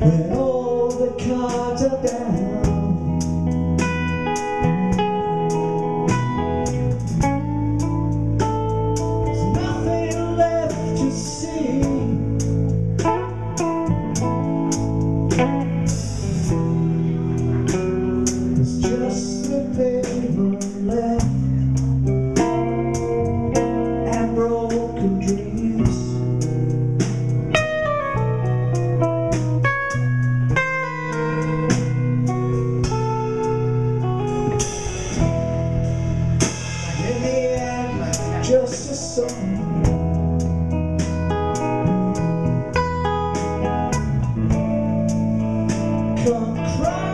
When all the cards are down. come cry.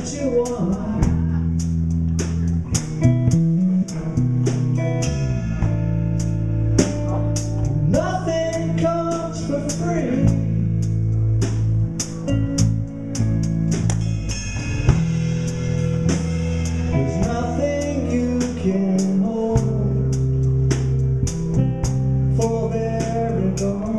what you want. Nothing comes for free. There's nothing you can hold for very long.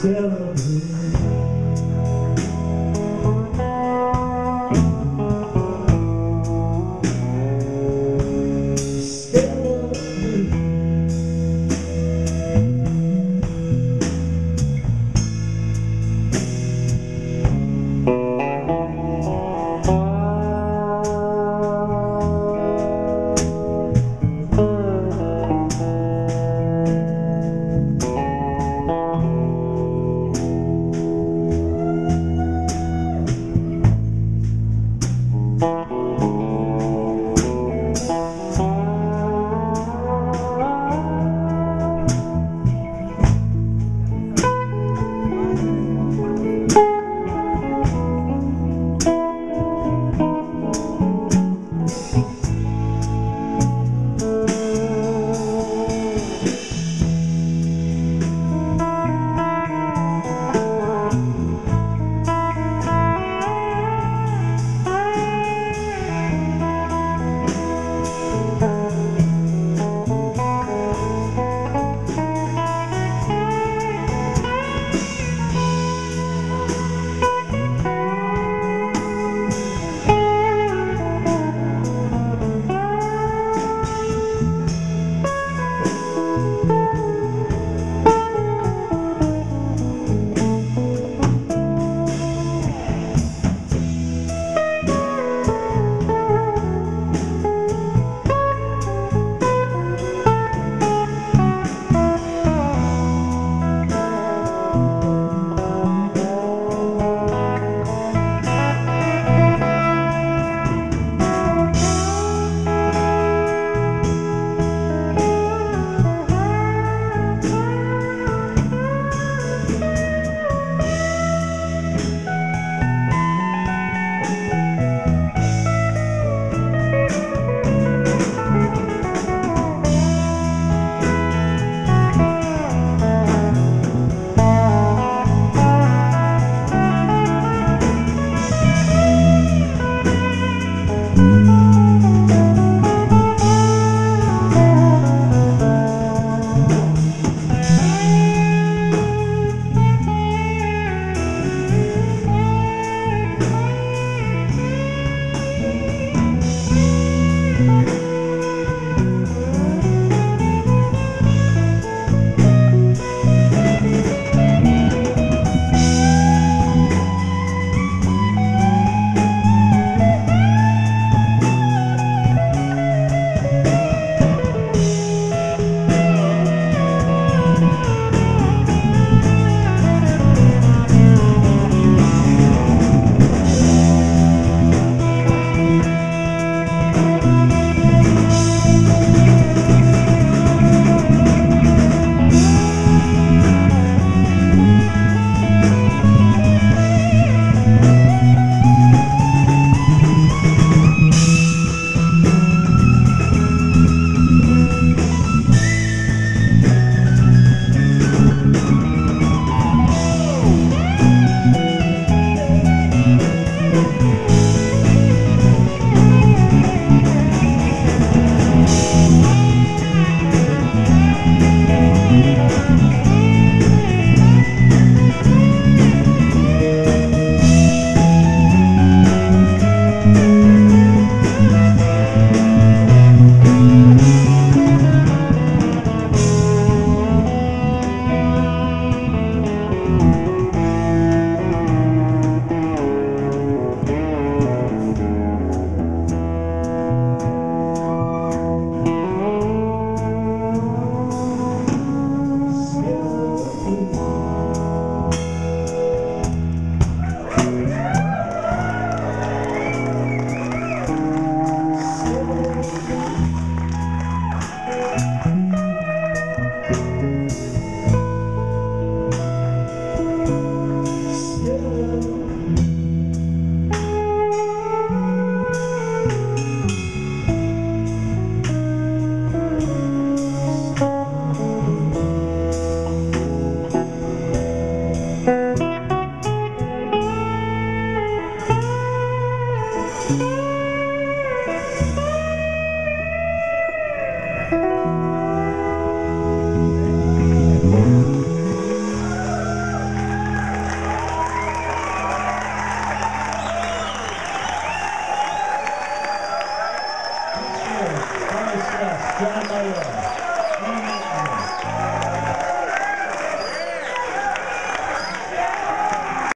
celebrate.